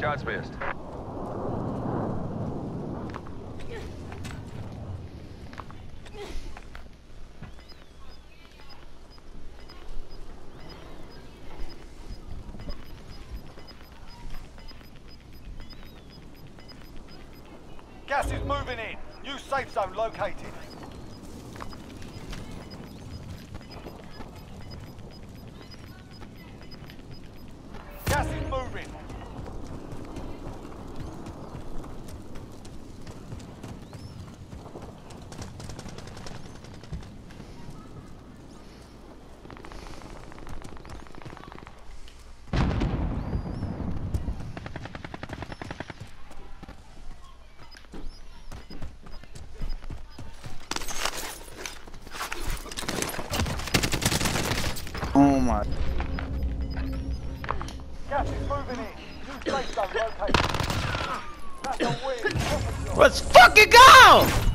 Shots missed. Gas is moving in. New safe zone located. Gas is moving. Oh my. Gas is moving in. New safe zone located. That's a win. Proper job. Let's fucking go!